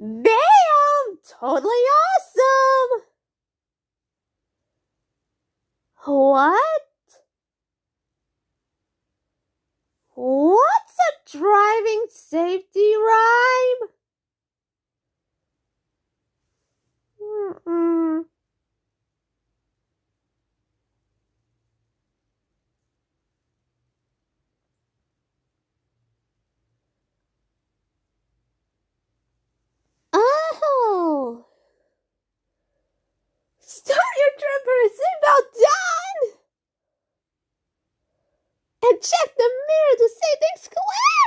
Bam! Totally awesome! What? Start your jumper seatbelt done! And check the mirror to see things clear!